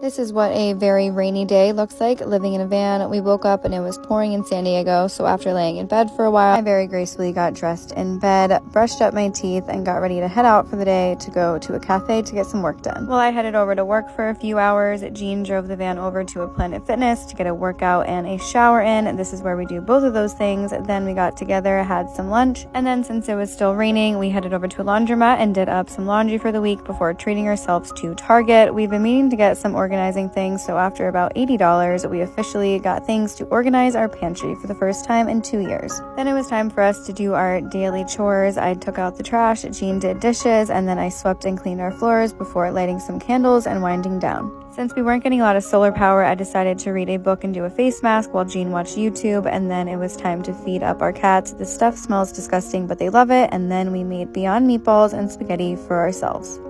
This is what a very rainy day looks like living in a van. We woke up and it was pouring in San Diego, so after laying in bed for a while, I very gracefully got dressed in bed, brushed up my teeth, and got ready to head out for the day to go to a cafe to get some work done. While I headed over to work for a few hours, Gene drove the van over to a Planet Fitness to get a workout and a shower in. This is where we do both of those things. Then we got together, had some lunch, and then since it was still raining, we headed over to a laundromat and did up some laundry for the week before treating ourselves to Target. We've been meaning to get some organizing things, so after about $80, we officially got things to organize our pantry for the first time in two years. Then it was time for us to do our daily chores. I took out the trash, Gene did dishes, and then I swept and cleaned our floors before lighting some candles and winding down. Since we weren't getting a lot of solar power, I decided to read a book and do a face mask while Gene watched YouTube, and then it was time to feed up our cats. The stuff smells disgusting, but they love it, and then we made Beyond Meatballs and spaghetti for ourselves.